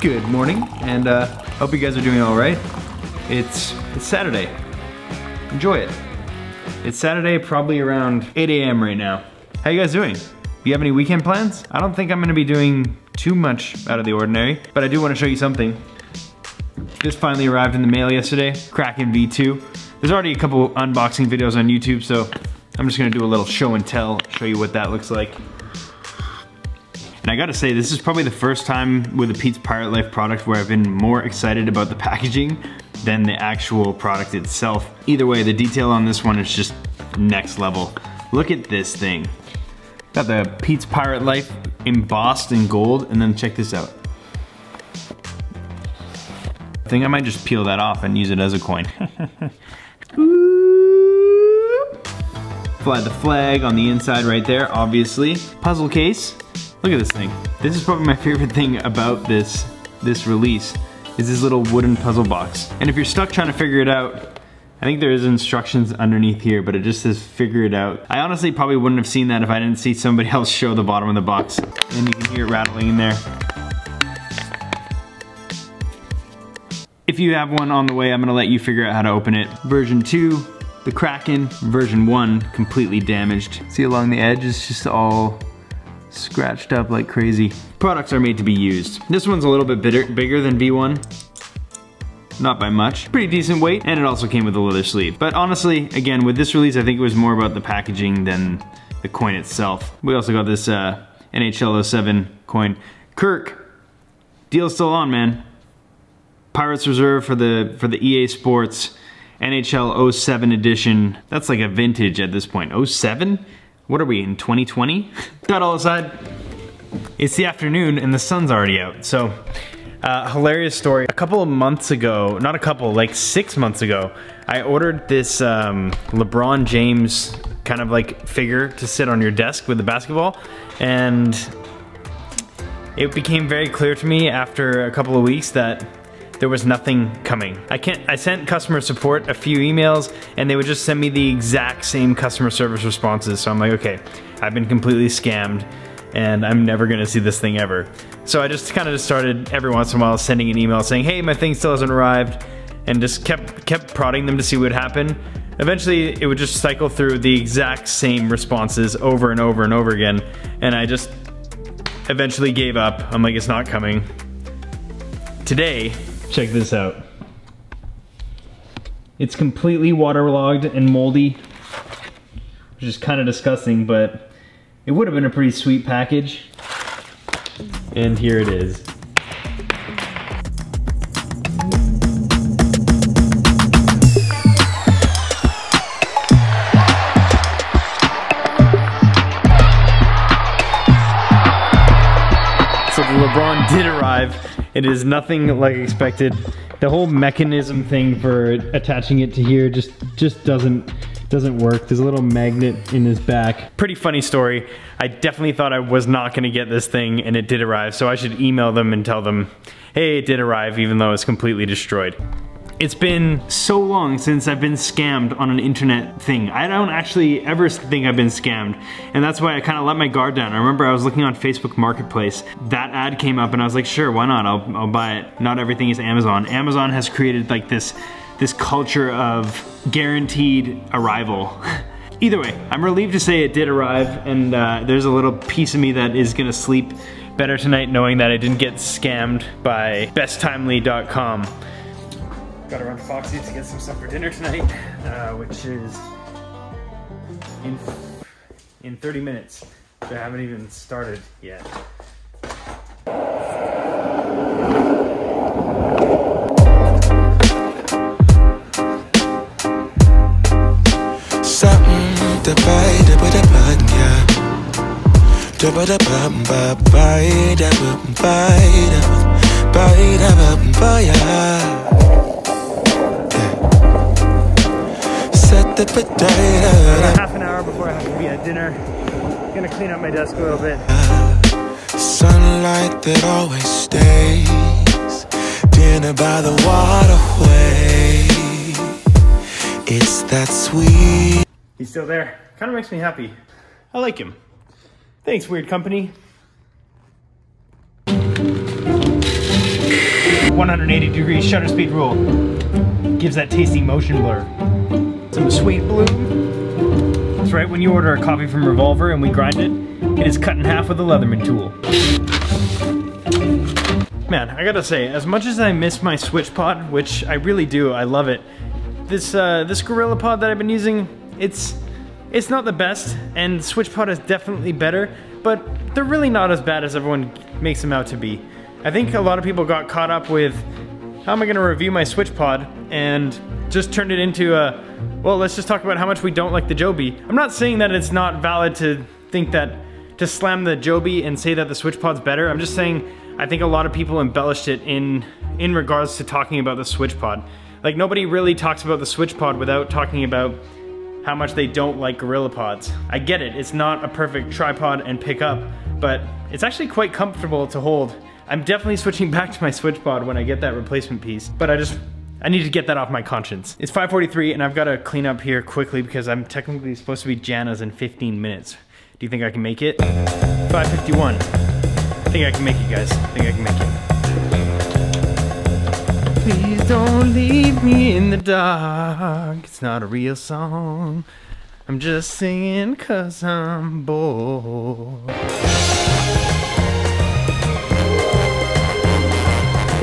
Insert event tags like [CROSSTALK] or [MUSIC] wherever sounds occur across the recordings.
Good morning, and uh, hope you guys are doing all right. It's it's Saturday. Enjoy it. It's Saturday, probably around 8 a.m. right now. How you guys doing? Do you have any weekend plans? I don't think I'm gonna be doing too much out of the ordinary, but I do want to show you something. This finally arrived in the mail yesterday, Kraken V2. There's already a couple unboxing videos on YouTube, so I'm just gonna do a little show and tell, show you what that looks like. And I gotta say, this is probably the first time with a Pete's Pirate Life product where I've been more excited about the packaging than the actual product itself. Either way, the detail on this one is just next level. Look at this thing. Got the Pete's Pirate Life embossed in gold, and then check this out. I think I might just peel that off and use it as a coin. [LAUGHS] Fly the flag on the inside right there, obviously. Puzzle case. Look at this thing. This is probably my favorite thing about this, this release, is this little wooden puzzle box. And if you're stuck trying to figure it out, I think there is instructions underneath here, but it just says figure it out. I honestly probably wouldn't have seen that if I didn't see somebody [LAUGHS] else show the bottom of the box. And you can hear it rattling in there. If you have one on the way, I'm gonna let you figure out how to open it. Version 2, the Kraken. Version 1, completely damaged. See along the edge, it's just all scratched up like crazy. Products are made to be used. This one's a little bit bitter, bigger than V1. Not by much. Pretty decent weight, and it also came with a leather sleeve. But honestly, again, with this release, I think it was more about the packaging than the coin itself. We also got this uh, NHL 07 coin. Kirk, deal's still on, man. Pirates Reserve for the for the EA Sports NHL 07 edition. That's like a vintage at this point. 07? What are we in 2020? That all aside, it's the afternoon and the sun's already out. So, uh, hilarious story. A couple of months ago, not a couple, like six months ago, I ordered this um, LeBron James kind of like figure to sit on your desk with the basketball, and it became very clear to me after a couple of weeks that there was nothing coming. I can't, I sent customer support a few emails and they would just send me the exact same customer service responses. So I'm like, okay, I've been completely scammed and I'm never gonna see this thing ever. So I just kind of started every once in a while sending an email saying, hey, my thing still hasn't arrived and just kept, kept prodding them to see what would happen. Eventually it would just cycle through the exact same responses over and over and over again. And I just eventually gave up. I'm like, it's not coming. Today, Check this out. It's completely waterlogged and moldy, which is kind of disgusting, but it would have been a pretty sweet package. And here it is. LeBron [LAUGHS] did arrive. It is nothing like expected. The whole mechanism thing for attaching it to here just just doesn't doesn't work. There's a little magnet in his back. Pretty funny story. I definitely thought I was not gonna get this thing and it did arrive, so I should email them and tell them, hey, it did arrive even though it's completely destroyed. It's been so long since I've been scammed on an internet thing. I don't actually ever think I've been scammed. And that's why I kind of let my guard down. I remember I was looking on Facebook Marketplace. That ad came up and I was like, sure, why not? I'll, I'll buy it. Not everything is Amazon. Amazon has created like this, this culture of guaranteed arrival. [LAUGHS] Either way, I'm relieved to say it did arrive and uh, there's a little piece of me that is gonna sleep better tonight knowing that I didn't get scammed by besttimely.com gotta run to Foxy to get some stuff for dinner tonight, uh, which is in, in 30 minutes. I haven't even started yet. Something to bite, ba da ba ya da ba da ba ba ba da ba ba da ba ba da Half an hour before I have to be at dinner. Gonna clean up my desk a little bit. Sunlight that always stays. Dinner by the waterway. It's that sweet. He's still there. Kind of makes me happy. I like him. Thanks, weird company. 180 degree shutter speed rule. Gives that tasty motion blur. Some sweet blue. That's right, when you order a coffee from Revolver and we grind it, it is cut in half with a Leatherman tool. Man, I gotta say, as much as I miss my Switch Pod, which I really do, I love it, this uh, this Gorilla Pod that I've been using, it's it's not the best, and Switch Pod is definitely better, but they're really not as bad as everyone makes them out to be. I think a lot of people got caught up with how am I gonna review my Switch Pod and just turned it into a well, let's just talk about how much we don't like the Joby. I'm not saying that it's not valid to think that to slam the Joby and say that the Switch Pod's better. I'm just saying I think a lot of people embellished it in in regards to talking about the Switch Pod. Like nobody really talks about the Switch Pod without talking about how much they don't like Gorilla Pods. I get it, it's not a perfect tripod and pick up, but it's actually quite comfortable to hold. I'm definitely [LAUGHS] switching back to my Switch Pod when I get that replacement piece, but I just, I need to get that off my conscience. It's 5.43 and I've got to clean up here quickly because I'm technically supposed to be Jana's in 15 minutes. Do you think I can make it? 5.51. I think I can make it, guys. I think I can make it. Please don't leave me in the dark. It's not a real song. I'm just singing cause I'm bored.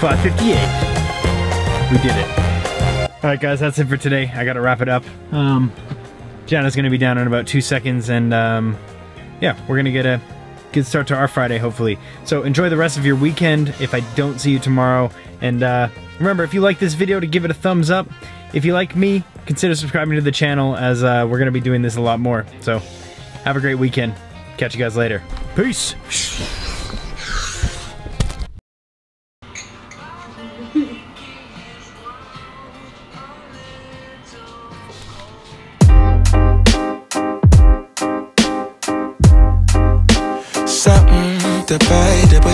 558. We did it. All right, guys, that's it for today. I gotta wrap it up. Um, Jana's gonna be down in about two seconds, and um, yeah, we're gonna get a good start to our Friday, hopefully. So enjoy the rest of your weekend if I don't see you tomorrow. And uh, remember, if you like this video, to give it a thumbs up. If you like me, consider subscribing to the channel as uh, we're gonna be doing this a lot more. So have a great weekend. Catch you guys later. Peace. To buy,